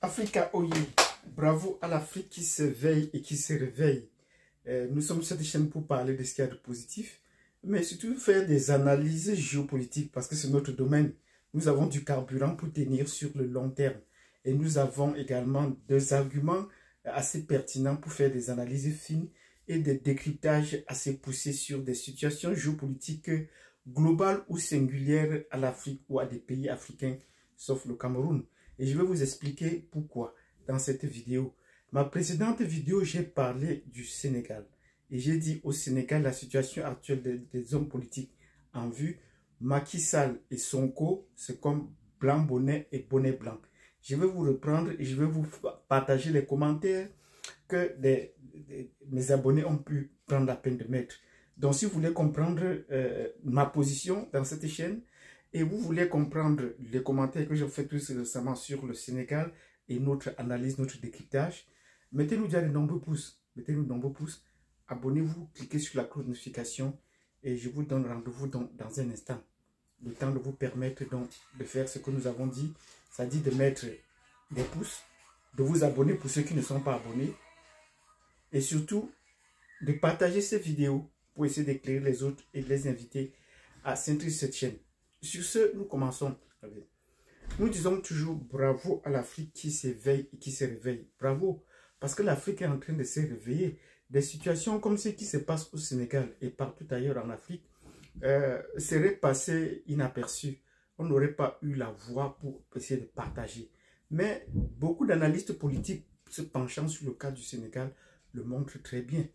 Africa Oye, bravo à l'Afrique qui se veille et qui se réveille. Euh, nous sommes sur cette chaîne pour parler de ce qu'il y a de positif, mais surtout faire des analyses géopolitiques parce que c'est notre domaine. Nous avons du carburant pour tenir sur le long terme et nous avons également des arguments assez pertinents pour faire des analyses fines et des décryptages assez poussés sur des situations géopolitiques globales ou singulières à l'Afrique ou à des pays africains, sauf le Cameroun. Et je vais vous expliquer pourquoi dans cette vidéo. Ma précédente vidéo, j'ai parlé du Sénégal. Et j'ai dit au Sénégal la situation actuelle des, hommes politiques en vue. Macky Sall et Sonko, c'est comme blanc bonnet et bonnet blanc. Je vais vous reprendre et je vais vous partager les commentaires que mes abonnés ont pu prendre la peine de mettre. Donc, si vous voulez comprendre euh, ma position dans cette chaîne, et vous voulez comprendre les commentaires que j'ai fait tous récemment sur le Sénégal et notre analyse, notre décryptage, mettez-nous déjà de nombreux pouces. Mettez-nous de nombreux pouces. Abonnez-vous, cliquez sur la cloche de notification et je vous donne rendez-vous dans, dans, un instant. Le temps de vous permettre donc de faire ce que nous avons dit, c'est-à-dire de mettre des pouces, de vous abonner pour ceux qui ne sont pas abonnés et surtout de partager ces vidéos pour essayer d'éclairer les autres et de les inviter à s'intégrer cette chaîne. Sur ce, nous commençons. Nous disons toujours bravo à l'Afrique qui s'éveille et qui se réveille. Bravo, parce que l'Afrique est en train de se réveiller. Des situations comme ce qui se passe au Sénégal et partout ailleurs en Afrique euh, seraient passées inaperçues. On n'aurait pas eu la voix pour essayer de partager. Mais beaucoup d'analystes politiques se penchant sur le cas du Sénégal le montrent très bien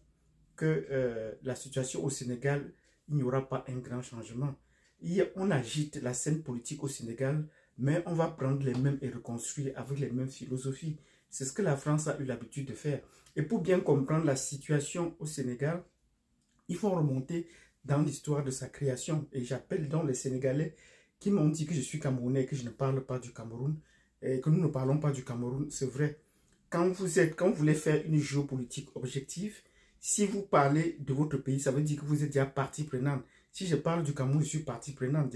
que euh, la situation au Sénégal, il n'y aura pas un grand changement on agite la scène politique au Sénégal, mais on va prendre les mêmes et reconstruire avec les mêmes philosophies. C'est ce que la France a eu l'habitude de faire. Et pour bien comprendre la situation au Sénégal, il faut remonter dans l'histoire de sa création. Et j'appelle donc les Sénégalais qui m'ont dit que je suis Camerounais, que je ne parle pas du Cameroun, et que nous ne parlons pas du Cameroun. C'est vrai. Quand vous êtes, quand vous voulez faire une géopolitique objective, si vous parlez de votre pays, ça veut dire que vous êtes déjà partie prenante. Si je parle du Cameroun, je suis partie prenante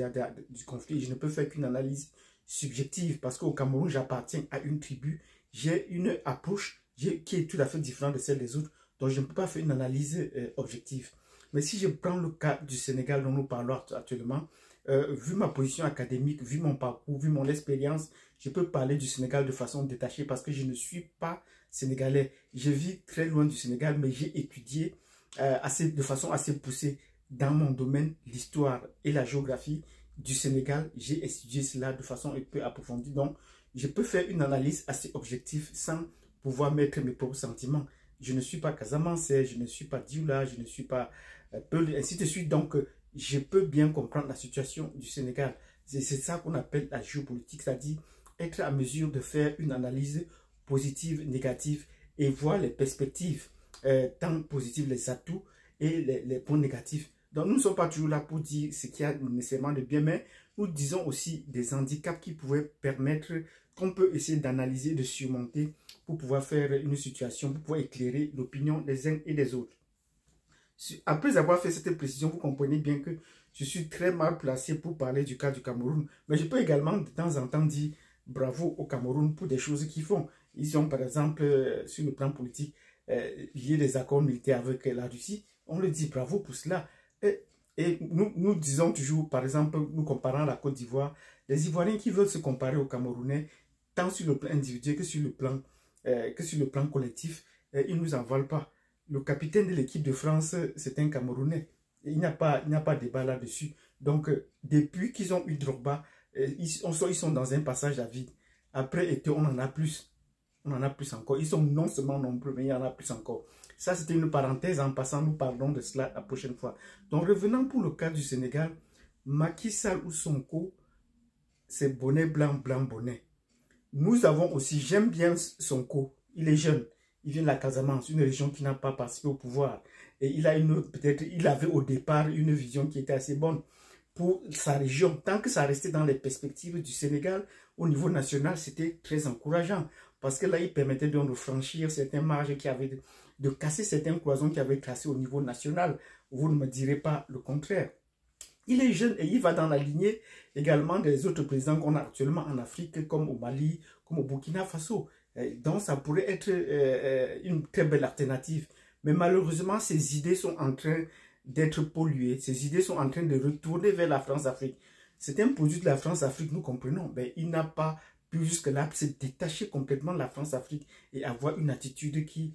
du conflit. Je ne peux faire qu'une analyse subjective parce qu'au Cameroun, j'appartiens à une tribu. J'ai une approche qui est tout à fait différente de celle des autres. Donc, je ne peux pas faire une analyse euh, objective. Mais si je prends le cas du Sénégal dont nous parlons actuellement, euh, vu ma position académique, vu mon parcours, vu mon expérience, je peux parler du Sénégal de façon détachée parce que je ne suis pas sénégalais. Je vis très loin du Sénégal, mais j'ai étudié euh, assez, de façon assez poussée dans mon domaine, l'histoire et la géographie du Sénégal. J'ai étudié cela de façon un peu approfondie. Donc, je peux faire une analyse assez objective sans pouvoir mettre mes propres sentiments. Je ne suis pas Casamance, je ne suis pas Dioula, je ne suis pas euh, Peul, ainsi de suite. Donc, euh, je peux bien comprendre la situation du Sénégal. C'est ça qu'on appelle la géopolitique, c'est-à-dire être à mesure de faire une analyse positive, négative et voir les perspectives, euh, tant positives, les atouts et les points négatifs donc, nous ne sommes pas toujours là pour dire ce qu'il y a nécessairement de bien, mais nous disons aussi des handicaps qui pouvaient permettre, qu'on peut essayer d'analyser, de surmonter pour pouvoir faire une situation, pour pouvoir éclairer l'opinion des uns et des autres. Après avoir fait cette précision, vous comprenez bien que je suis très mal placé pour parler du cas du Cameroun. Mais je peux également de temps en temps dire bravo au Cameroun pour des choses qu'ils font. Ils ont par exemple, euh, sur le plan politique, euh, lié des accords militaires avec la Russie. On le dit bravo pour cela. Et, nous, nous disons toujours, par exemple, nous comparons la Côte d'Ivoire, les Ivoiriens qui veulent se comparer aux Camerounais, tant sur le plan individuel que sur le plan, euh, que sur le plan collectif, euh, ils ne nous en valent pas. Le capitaine de l'équipe de France, c'est un Camerounais. il n'y a pas, il pas de débat là-dessus. Donc, euh, depuis qu'ils ont eu Drogba, ils, ils sont dans un passage à vide. Après, on en a plus. On en a plus encore. Ils sont non seulement nombreux, mais il y en a plus encore. Ça, c'était une parenthèse. En passant, nous parlons de cela la prochaine fois. Donc, revenant pour le cas du Sénégal, Macky Sall ou Sonko, c'est bonnet blanc, blanc, bonnet. Nous avons aussi, j'aime bien Sonko. Il est jeune. Il vient de la Casamance, une région qui n'a pas participé au pouvoir. Et il a une, peut-être, il avait au départ une vision qui était assez bonne pour sa région. Tant que ça restait dans les perspectives du Sénégal, au niveau national, c'était très encourageant. Parce que là, il permettait de franchir certaines marges qui avaient de casser certains cloisons qui avaient tracé au niveau national. Vous ne me direz pas le contraire. Il est jeune et il va dans la lignée également des autres présidents qu'on a actuellement en Afrique, comme au Mali, comme au Burkina Faso. Donc ça pourrait être euh, euh, une très belle alternative. Mais malheureusement, ces idées sont en train d'être polluées. Ces idées sont en train de retourner vers la France-Afrique. C'est un produit de la France-Afrique, nous comprenons. Mais il n'a pas pu jusque-là se détacher complètement de la France-Afrique et avoir une attitude qui,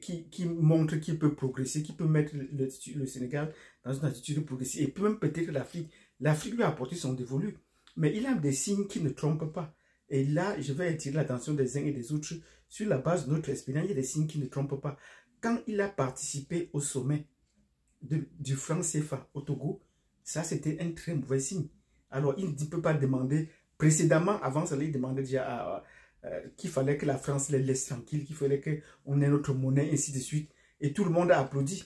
qui, qui montre qu'il peut progresser, qui peut mettre le, Sénégal dans une attitude progressive. Et même peut-être l'Afrique. L'Afrique lui a apporté son dévolu. Mais il a des signes qui ne trompent pas. Et là, je vais attirer l'attention des uns et des autres sur la base de notre expérience. Il y a des signes qui ne trompent pas. Quand il a participé au sommet du franc CFA au Togo, ça c'était un très mauvais signe. Alors, il ne peut pas demander, précédemment, avant cela, il demandait déjà euh, qu'il fallait que la France les laisse tranquilles, qu'il fallait qu'on ait notre monnaie, ainsi de suite. Et tout le monde a applaudi.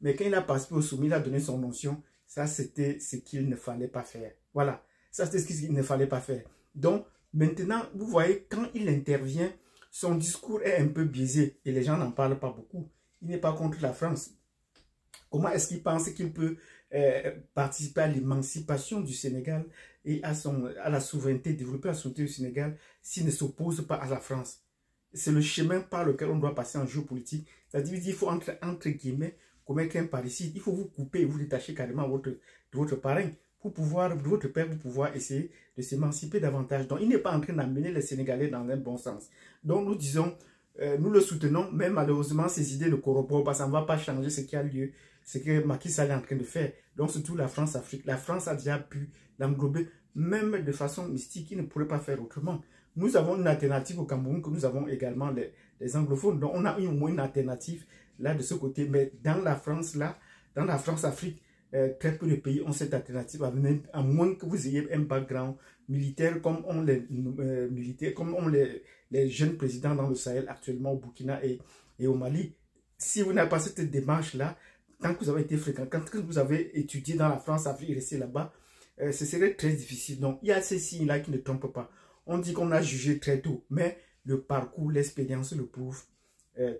Mais quand il a participé au sommet, il a donné son notion. Ça, c'était ce qu'il ne fallait pas faire. Voilà. Ça, c'était ce qu'il ne fallait pas faire. Donc, maintenant, vous voyez, quand il intervient, son discours est un peu biaisé et les gens n'en parlent pas beaucoup. Il n'est pas contre la France. Comment est-ce qu'il pense qu'il peut euh, participer à l'émancipation du Sénégal et à, la souveraineté, développer la souveraineté du Sénégal s'il ne s'oppose pas à la France? C'est le chemin par lequel on doit passer en géopolitique. C'est-à-dire qu'il faut, entre, entre guillemets, commettre un parricide. Il faut vous couper et vous détacher carrément de votre parrain pour pouvoir, de votre père, pour pouvoir essayer de s'émanciper davantage. Donc, il n'est pas en train d'amener les Sénégalais dans un bon sens. Donc, nous disons, euh, nous le soutenons, mais malheureusement, ces idées ne corroborent pas. Ça ne va pas changer ce qui a lieu, ce que Macky Sall est en train de faire. Donc, surtout la France-Afrique. La France a déjà pu l'englober, même de façon mystique. Il ne pourrait pas faire autrement. Nous avons une alternative au Cameroun, que nous avons également les, anglophones. Donc, on a au moins une alternative là de ce côté. Mais dans la France, là, dans la France-Afrique, euh, très peu de pays ont cette alternative, à, moins que vous ayez un background militaire comme ont les euh, militaires, comme ont les, jeunes présidents dans le Sahel actuellement au Burkina et au Mali. Si vous n'avez pas cette démarche-là, tant que vous avez été fréquent, quand vous avez étudié dans la France, avez resté là-bas, euh, ce serait très difficile. Donc, il y a ces signes-là qui ne trompent pas. On dit qu'on a jugé très tôt, mais le parcours, l'expérience le prouve.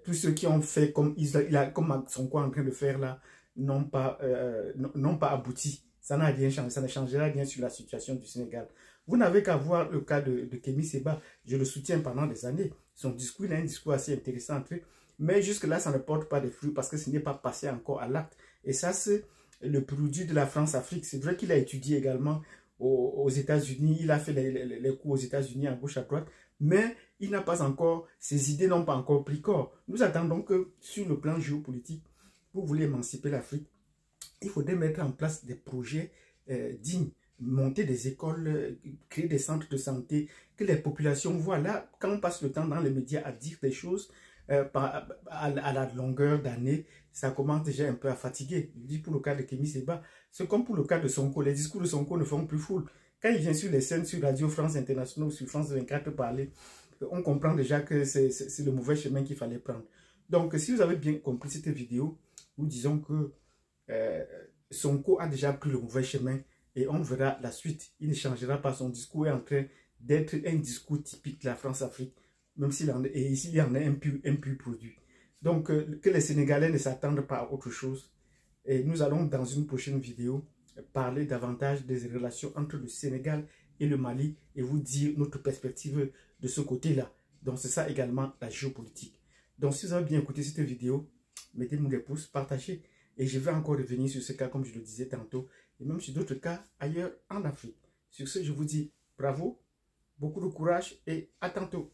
tous ceux qui ont fait comme, il a, comme quoi en train de faire là, n'ont pas, euh, pas abouti. Ça n'a rien changé, ça ne changera rien sur la situation du Sénégal. Vous n'avez qu'à voir le cas de, de Kémy Seba. Je le soutiens pendant des années. Son discours, il a un discours assez intéressant. Mais jusque-là, ça ne porte pas de fruits parce que ce n'est pas passé encore à l'acte. Et ça, c'est le produit de la France-Afrique. C'est vrai qu'il a étudié également aux, États-Unis. Il a fait les, les, cours aux États-Unis à gauche, à droite. Mais il n'a pas encore, ses idées n'ont pas encore pris corps. Nous attendons que sur le plan géopolitique, vous voulez émanciper l'Afrique, il faudrait mettre en place des projets euh, dignes, monter des écoles, euh, créer des centres de santé, que les populations voient. Là, quand on passe le temps dans les médias à dire des choses euh, à, la longueur d'année, ça commence déjà un peu à fatiguer. Je dis pour le cas de Kémy Seba, c'est comme pour le cas de Sonko. Les discours de Sonko ne font plus foule. Quand il vient sur les scènes, sur Radio France Internationale ou sur France 24 parler, on comprend déjà que c'est le mauvais chemin qu'il fallait prendre. Donc, si vous avez bien compris cette vidéo, nous disons que euh, Sonko a déjà pris le mauvais chemin et on verra la suite. Il ne changera pas. Son discours est en train d'être un discours typique de la France-Afrique, même s'il en et y en a un plus, un plus produit. Donc, euh, que les Sénégalais ne s'attendent pas à autre chose. Et nous allons, dans une prochaine vidéo, parler davantage des relations entre le Sénégal et le Mali et vous dire notre perspective de ce côté-là. Donc, c'est ça également la géopolitique. Donc, si vous avez bien écouté cette vidéo, mettez-nous les pouces, partagez. Et je vais encore revenir sur ce cas, comme je le disais tantôt, et même sur d'autres cas ailleurs en Afrique. Sur ce, je vous dis bravo, beaucoup de courage et à tantôt.